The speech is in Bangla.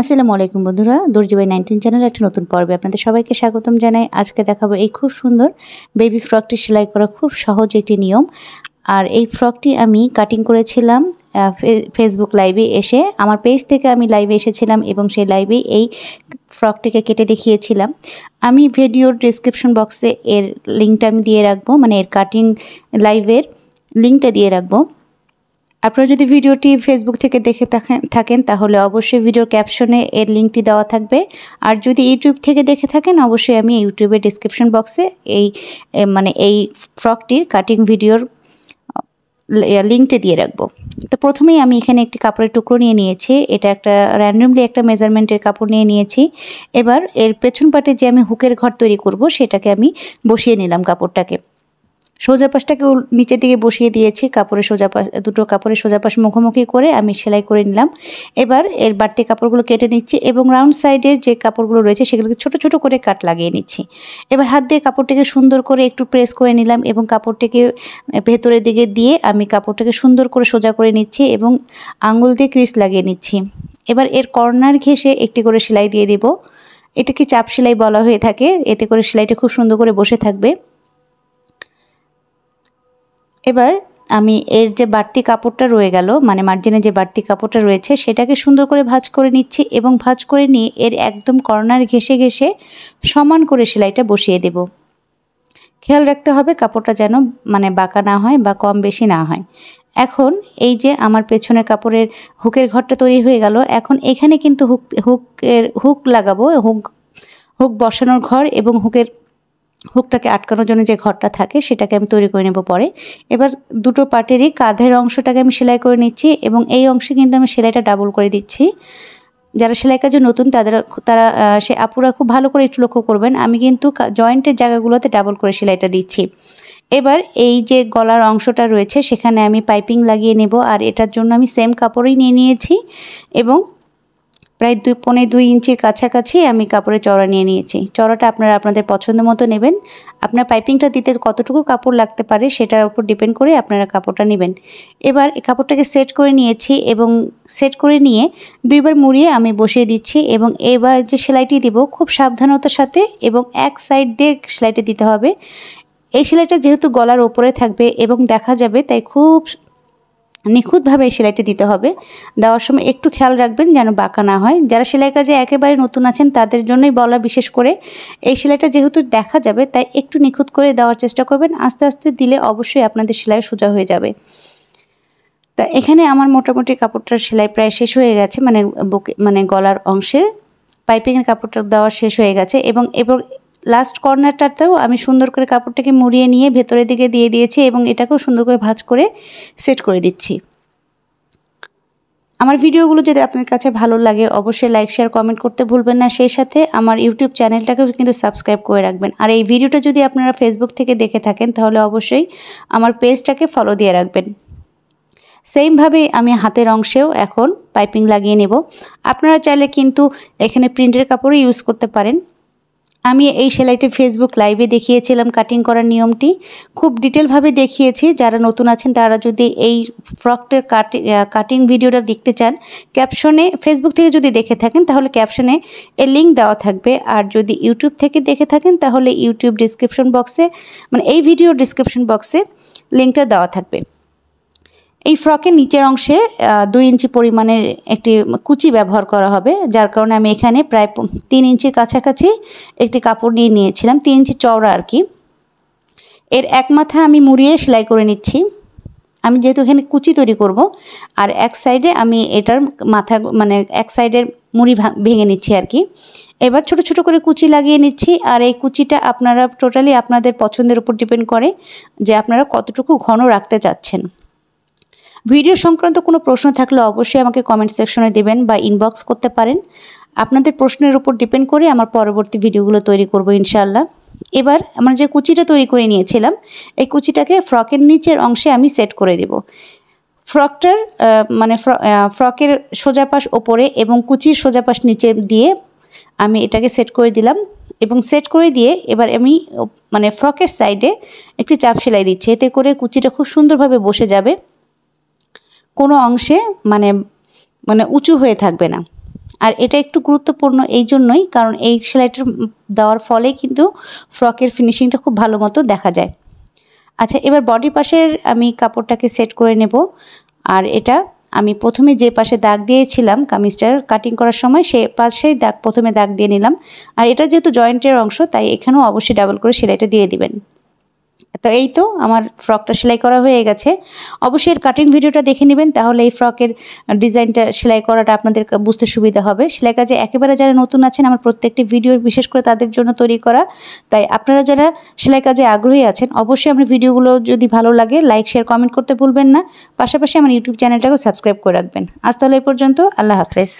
আসসালামু আলাইকুম বন্ধুরা দর্জিবাই নাইনটিন চ্যানেল একটা নতুন পর্বে আপনাদের সবাইকে স্বাগতম জানাই। আজকে দেখাবো এই খুব সুন্দর বেবি ফ্রকটি সেলাই করা খুব সহজ একটি নিয়ম। আর এই ফ্রকটি আমি কাটিং করেছিলাম ফেসবুক লাইভে এসে, আমার পেজ থেকে আমি লাইভে এসেছিলাম এবং সেই লাইভে এই ফ্রকটিকে কেটে দেখিয়েছিলাম। আমি ভিডিওর ডিসক্রিপশন বক্সে এর লিঙ্কটা আমি দিয়ে রাখব মানে এর কাটিং লাইভের লিঙ্কটা দিয়ে রাখব। আপনারা যদি ভিডিওটি ফেসবুক থেকে দেখে থাকেন তাহলে অবশ্যই ভিডিওর ক্যাপশনে এর লিঙ্কটি দেওয়া থাকবে। আর যদি ইউটিউব থেকে দেখে থাকেন, অবশ্যই আমি ইউটিউবের ডিসক্রিপশন বক্সে এই মানে এই ফ্রকটির কাটিং ভিডিওর লিঙ্কটি দিয়ে রাখব। তো প্রথমেই আমি এখানে একটি কাপড়ের টুকরো নিয়ে নিয়েছি। এটা একটা র্যান্ডমলি একটা মেজারমেন্টের কাপড় নিয়ে নিয়েছি। এবার এর পেছন পাটে যে আমি হুকের ঘর তৈরি করব, সেটাকে আমি বসিয়ে নিলাম কাপড়টাকে। সোজা পাশটাকে নিচের দিকে বসিয়ে দিয়েছি, কাপড়ের সোজা পাশ দুটো কাপড়ের সোজা পাশ মুখোমুখি করে আমি সেলাই করে নিলাম। এবার এর বাড়তি কাপড়গুলো কেটে নিচ্ছি এবং রাউন্ড সাইডের যে কাপড়গুলো রয়েছে সেগুলোকে ছোট ছোট করে কাট লাগিয়ে নিচ্ছি। এবার হাত দিয়ে কাপড়টাকে সুন্দর করে একটু প্রেস করে নিলাম এবং কাপড়টাকে ভেতরের দিকে দিয়ে আমি কাপড়টাকে সুন্দর করে সোজা করে নিচ্ছি এবং আঙুল দিয়ে ক্রিস লাগিয়ে নিচ্ছি। এবার এর কর্নার ঘেসে একটি করে সেলাই দিয়ে দেব। এটাকে চাপ সেলাই বলা হয়ে থাকে? এতে করে সেলাইটা খুব সুন্দর করে বসে থাকবে। এবার আমি এর যে বাড়তি কাপড়টা রয়ে গেল মানে মার্জিনে যে বাড়তি কাপড়টা রয়েছে, সেটাকে সুন্দর করে ভাজ করে নিচ্ছি এবং ভাজ করে নিয়ে এর একদম কর্নার ঘেসে ঘেসে সমান করে সেলাইটা বসিয়ে দেব। খেয়াল রাখতে হবে কাপড়টা যেন মানে বাঁকা না হয় বা কম বেশি না হয়। এখন এই যে আমার পেছনের কাপড়ের হুকের ঘরটা তৈরি হয়ে গেল, এখন এখানে কিন্তু হুক, হুকের, হুক লাগাবো, হুক হুক বসানোর ঘর এবং হুকের হুকটাকে আটকানোর জন্য যে ঘরটা থাকে, সেটাকে আমি তৈরি করে নেব পরে। এবার দুটো পার্টেরই কাঁধের অংশটাকে আমি সেলাই করে নিচ্ছি এবং এই অংশে কিন্তু আমি সেলাইটা ডাবল করে দিচ্ছি। যারা সেলাই কাজে নতুন, তাদের, তারা সে আপুরা খুব ভালো করে একটু লক্ষ্য করবেন। আমি কিন্তু জয়েন্টের জায়গাগুলোতে ডাবল করে সেলাইটা দিচ্ছি। এবার এই যে গলার অংশটা রয়েছে, সেখানে আমি পাইপিং লাগিয়ে নেব। আর এটার জন্য আমি সেম কাপড়ই নিয়ে নিয়েছি এবং প্রায় দুই, পনে দুই ইঞ্চির কাছাকাছি আমি কাপড়ের চড়া নিয়ে নিয়েছি। চড়াটা আপনারা আপনাদের পছন্দ মতো নেবেন। আপনার পাইপিংটা দিতে কতটুকু কাপড় লাগতে পারে সেটার উপর ডিপেন্ড করে আপনারা কাপড়টা নেবেন। এবার এই কাপড়টাকে সেট করে নিয়েছি এবং সেট করে নিয়ে দুইবার মুড়িয়ে আমি বসিয়ে দিচ্ছি এবং এবার যে সেলাইটি দিব খুব সাবধানতার সাথে এবং এক সাইড দিয়ে সেলাইটি দিতে হবে। এই সেলাইটা যেহেতু গলার ওপরে থাকবে এবং দেখা যাবে তাই খুব নিখুঁতভাবে এই সেলাইটি দিতে হবে। দেওয়ার সময় একটু খেয়াল রাখবেন যেন বাঁকা না হয়। যারা সেলাই কাজে একেবারে নতুন আছেন, তাদের জন্যই বলা বিশেষ করে, এই সেলাইটা যেহেতু দেখা যাবে, তাই একটু নিখুঁত করে দেওয়ার চেষ্টা করবেন। আস্তে আস্তে দিলে অবশ্যই আপনাদের সেলাই সোজা হয়ে যাবে। তা এখানে আমার মোটামুটি কাপড়টার সেলাই প্রায় শেষ হয়ে গেছে মানে বুকে মানে গলার অংশে। পাইপিংয়ের কাপড়টা দেওয়া শেষ হয়ে গেছে এবং এবার লাস্ট কর্নারটাতেও আমি সুন্দর করে কাপড়টাকে মুড়িয়ে নিয়ে ভেতরের দিকে দিয়ে দিয়েছি এবং এটাকেও সুন্দর করে ভাজ করে সেট করে দিচ্ছি। আমার ভিডিওগুলো যদি আপনার কাছে ভালো লাগে, অবশ্যই লাইক শেয়ার কমেন্ট করতে ভুলবেন না। সেই সাথে আমার ইউটিউব চ্যানেলটাকেও কিন্তু সাবস্ক্রাইব করে রাখবেন। আর এই ভিডিওটা যদি আপনারা ফেসবুক থেকে দেখে থাকেন, তাহলে অবশ্যই আমার পেজটাকে ফলো দিয়ে রাখবেন। সেমভাবে আমি হাতের অংশেও এখন পাইপিং লাগিয়ে নেব। আপনারা চাইলে কিন্তু এখানে প্রিন্টের কাপড়ও ইউজ করতে পারেন। আমি এই সেলাইটি ফেসবুক লাইভে দেখিয়েছিলাম কাটিং করার নিয়মটি। খুব ডিটেলভাবে দেখিয়েছি, যারা নতুন আছেন তারা যদি এই ফ্রকটার কাটিং কাটিং ভিডিওটা দেখতে চান ক্যাপশনে ফেসবুক থেকে যদি দেখে থাকেন, তাহলে ক্যাপশনে এর লিঙ্ক দেওয়া থাকবে। আর যদি ইউটিউব থেকে দেখে থাকেন, তাহলে ইউটিউব ডিসক্রিপশন বক্সে মানে এই ভিডিও ডিসক্রিপশন বক্সে লিঙ্কটা দেওয়া থাকবে। এই ফ্রকের নিচের অংশে দুই ইঞ্চি পরিমাণের একটি কুচি ব্যবহার করা হবে, যার কারণে আমি এখানে প্রায় তিন ইঞ্চির কাছাকাছি একটি কাপড় নিয়ে নিয়েছিলাম, তিন ইঞ্চি চওড়া আর কি। এর এক মাথা আমি মুড়িয়ে সেলাই করে নিচ্ছি। আমি যেহেতু এখানে কুচি তৈরি করব, আর এক সাইডে আমি এটার মাথা মানে এক সাইডের মুড়ি ভেঙে নিচ্ছি আর কি। এবার ছোট ছোট করে কুচি লাগিয়ে নিচ্ছি, আর এই কুচিটা আপনারা টোটালি আপনাদের পছন্দের উপর ডিপেন্ড করে যে আপনারা কতটুকু ঘন রাখতে চাচ্ছেন। ভিডিও সংক্রান্ত কোনো প্রশ্ন থাকলে অবশ্যই আমাকে কমেন্ট সেকশনে দেবেন বা ইনবক্স করতে পারেন। আপনাদের প্রশ্নের উপর ডিপেন্ড করে আমার পরবর্তী ভিডিওগুলো তৈরি করব ইনশাল্লাহ এবার আমরা যে কুচিটা তৈরি করে নিয়েছিলাম, এই কুচিটাকে ফ্রকের নিচের অংশে আমি সেট করে দেব। ফ্রকটার মানে ফ্রকের সোজা পাশ ওপরে এবং কুচির সোজা পাশ নিচে দিয়ে আমি এটাকে সেট করে দিলাম এবং সেট করে দিয়ে এবার আমি মানে ফ্রকের সাইডে একটি চাপ সেলাই দিচ্ছি। এতে করে কুচিটা খুব সুন্দরভাবে বসে যাবে। কোনো অংশে মানে মানে উঁচু হয়ে থাকবে না। আর এটা একটু গুরুত্বপূর্ণ এই জন্যই, কারণ এই সেলাইটার দেওয়ার ফলে কিন্তু ফ্রকের ফিনিশিংটা খুব ভালো মতো দেখা যায়। আচ্ছা এবার বডি পাশের আমি কাপড়টাকে সেট করে নেব। আর এটা আমি প্রথমে যে পাশে দাগ দিয়েছিলাম কামিজটার কাটিং করার সময়, সে পাশেই দাগ, প্রথমে দাগ দিয়ে নিলাম। আর এটা যেহেতু জয়েন্টের অংশ, তাই এখানেও অবশ্যই ডাবল করে সেলাইটা দিয়ে দিবেন। তো এই তো আমার ফ্রকটা সেলাই করা হয়ে গেছে। অবশ্যই এর কাটিং ভিডিওটা দেখে নেবেন, তাহলে এই ফ্রকের ডিজাইনটা সেলাই করাটা আপনাদের বুঝতে সুবিধা হবে। সেলাই কাজে একেবারে যারা নতুন আছেন, আমার প্রত্যেকটি ভিডিও বিশেষ করে তাদের জন্য তৈরি করা। তাই আপনারা যারা সেলাই কাজে আগ্রহী আছেন, অবশ্যই আমার ভিডিওগুলো যদি ভালো লাগে লাইক শেয়ার কমেন্ট করতে ভুলবেন না। পাশাপাশি আমার ইউটিউব চ্যানেলটাকেও সাবস্ক্রাইব করে রাখবেন। আজ তাহলে এই পর্যন্ত, আল্লাহ হাফেজ।